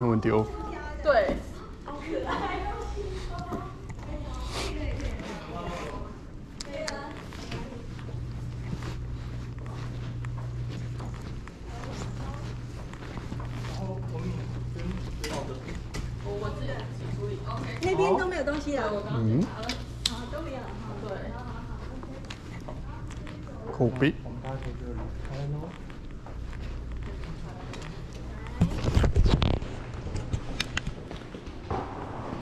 他们丢。对。那边都没有东西了，嗯，都没有，对，口碑。